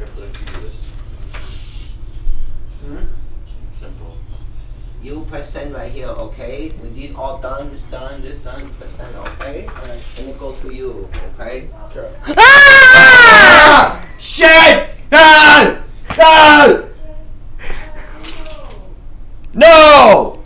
Remember to do this. Hmm? Simple. You press send right here, okay? With these all done, this done, this done, press send, okay? Alright. And it go to you, okay? Sure. Ah! Shit! Ah! Ah! No!